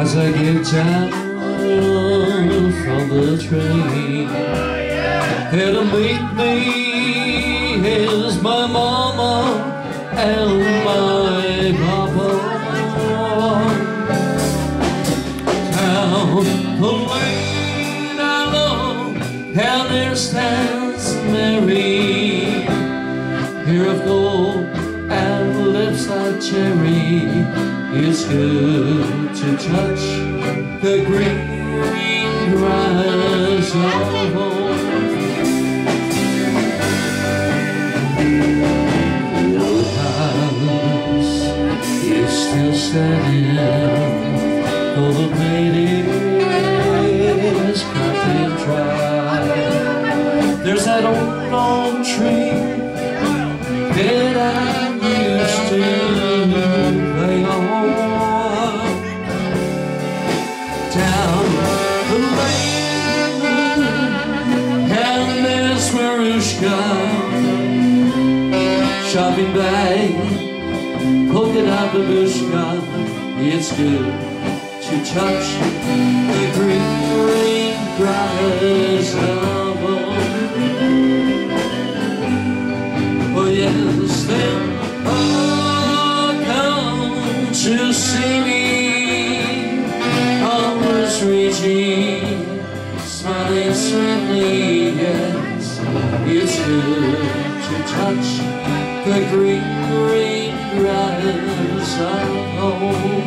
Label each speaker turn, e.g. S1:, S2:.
S1: as I get down from the train. Here to meet me is my mama and my papa. Down the lane I love, and there stands Mary, hair of gold and lips like cherry. To touch the green grass of home. Your House is still standing, though the paint is cracked and dry. There's that old old tree that I shopping bag, polka dot babushka. It's good to touch the green green of home. Oh yes, then oh, come to see me. Always reaching, smiling sweetly, yes. It's good to touch the green, green grass of home.